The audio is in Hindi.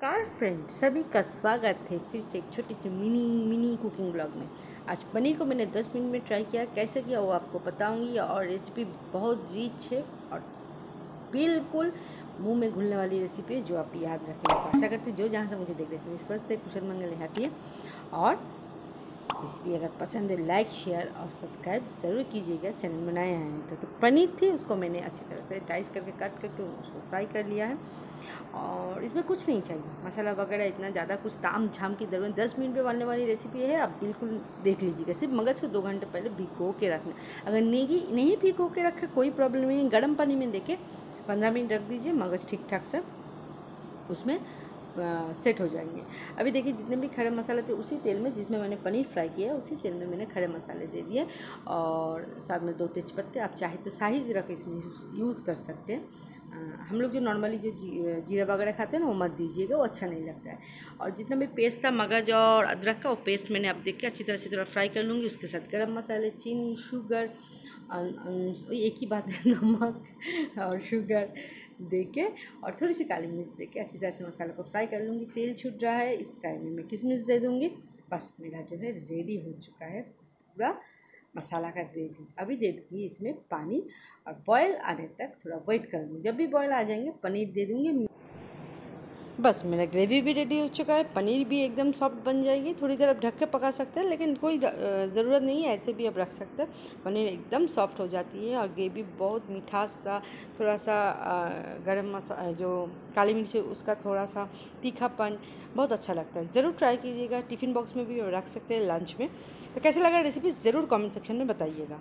कार फ्रेंड सभी का स्वागत है फिर से एक छोटी सी मिनी मिनी कुकिंग ब्लॉग में। आज पनीर को मैंने 10 मिनट में ट्राई किया कैसे किया वो आपको बताऊँगी और रेसिपी बहुत रिच है और बिल्कुल मुँह में घुलने वाली रेसिपी है जो आप याद रखें आशा करते जो जहाँ से मुझे देख रहे हैं स्वस्थ है कुशल मंगल हैप्पी है। और रेसिपी अगर पसंद है लाइक शेयर और सब्सक्राइब ज़रूर कीजिएगा चैनल बनाए हैं तो, तो पनीर थी उसको मैंने अच्छी तरह से डाइस करके कट करके उसको फ्राई कर लिया है। और इसमें कुछ नहीं चाहिए। मसाला वगैरह इतना ज़्यादा कुछ ताम झाम की ज़रूरत दस मिनट में बनने वाली रेसिपी है आप बिल्कुल देख लीजिएगा। सिर्फ़ मगज को दो घंटे पहले भिगो के रखना। अगर नहीं नहीं भिगो के रखे कोई प्रॉब्लम नहीं गर्म पानी में देके पंद्रह मिनट रख दीजिए मगज ठीक ठाक से उसमें आ, सेट हो जाएँगे। अभी देखिए जितने भी खड़े मसाले थे उसी तेल में जिसमें मैंने पनीर फ्राई किया उसी तेल में मैंने खड़े मसाले दे दिए और साथ में दो तेज पत्ते आप चाहे तो शाही जीरा का इसमें यूज़ कर सकते हैं। हम लोग जो नॉर्मली जो जी, जीरा वगैरह खाते हैं ना वो मत दीजिएगा वो अच्छा नहीं लगता है। और जितना भी पेस्ट था मगज और अदरक का वो पेस्ट मैंने अब देख के अच्छी तरह से थोड़ा फ्राई कर लूँगी उसके साथ गर्म मसाले चीनी शुगर एक ही बात है नमक और शुगर दे के और थोड़ी सी काली मिर्च दे के अच्छी तरह से मसाला को फ्राई कर लूँगी। तेल छूट रहा है इस टाइम में मैं किशमिश दे दूँगी। बस मेरा जो है रेडी हो चुका है पूरा। मसाला का ग्रेवी अभी दे दूँगी इसमें पानी और बॉयल आने तक थोड़ा वेट कर लूँगी जब भी बॉयल आ जाएँगे, पनीर दे दूँगी। बस, मेरा ग्रेवी भी रेडी हो चुका है, पनीर भी एकदम सॉफ्ट बन जाएगी। थोड़ी देर आप ढक के पका सकते हैं, लेकिन कोई ज़रूरत नहीं है, ऐसे भी आप रख सकते हैं। पनीर एकदम सॉफ्ट हो जाती है और ग्रेवी बहुत मिठास सा, थोड़ा सा गरम मसा जो काली मिर्च है, उसका थोड़ा सा तीखापन बहुत अच्छा लगता है। ज़रूर ट्राई कीजिएगा टिफ़िन बॉक्स में भी रख सकते हैं लंच में। तो कैसे लगा रेसिपी ज़रूर कॉमेंट सेक्शन में बताइएगा।